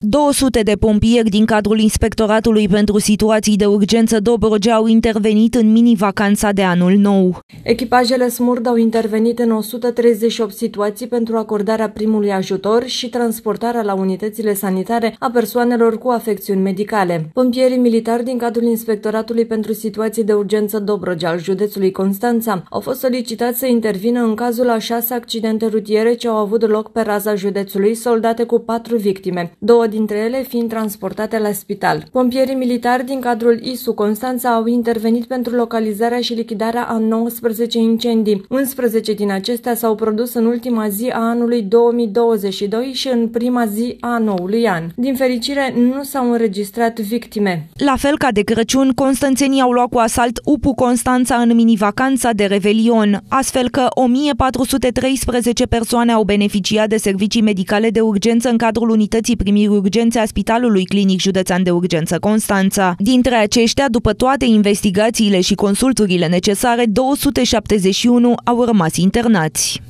200 de pompieri din cadrul Inspectoratului pentru Situații de Urgență Dobrogea au intervenit în mini-vacanța de anul nou. Echipajele SMURD au intervenit în 138 situații pentru acordarea primului ajutor și transportarea la unitățile sanitare a persoanelor cu afecțiuni medicale. Pompierii militari din cadrul Inspectoratului pentru Situații de Urgență Dobrogea al județului Constanța au fost solicitați să intervină în cazul a șase accidente rutiere ce au avut loc pe raza județului, soldate cu patru victime, două dintre ele fiind transportate la spital. Pompierii militari din cadrul ISU Constanța au intervenit pentru localizarea și lichidarea a 19 incendii. 11 din acestea s-au produs în ultima zi a anului 2022 și în prima zi a noului an. Din fericire, nu s-au înregistrat victime. La fel ca de Crăciun, constanțenii au luat cu asalt UPU Constanța în mini-vacanța de Revelion, astfel că 1413 persoane au beneficiat de servicii medicale de urgență în cadrul unității primirii urgențe a Spitalului Clinic Județean de Urgență Constanța. Dintre aceștia, după toate investigațiile și consulturile necesare, 271 au rămas internați.